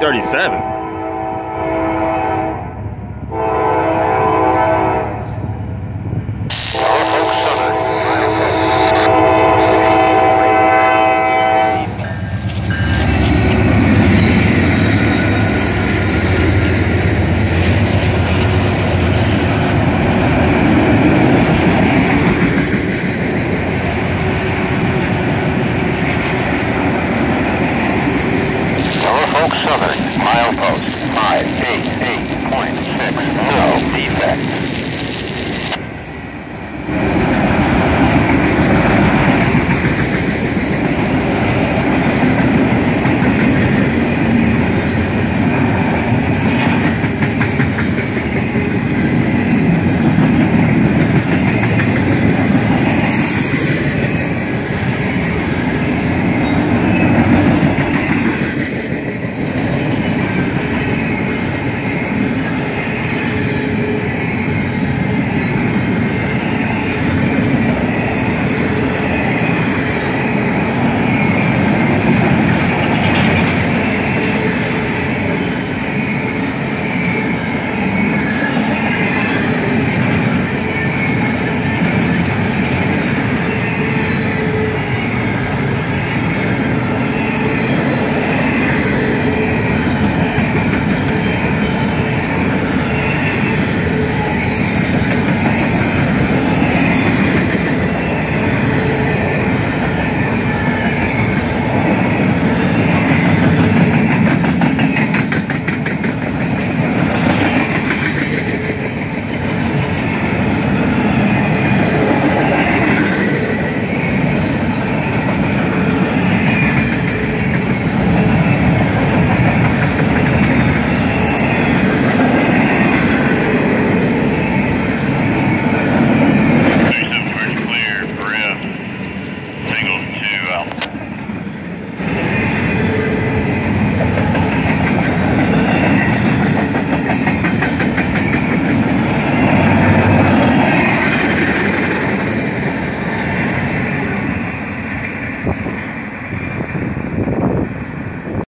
337. Norfolk Southern. Norfolk Southern, milepost 588.6, no defects.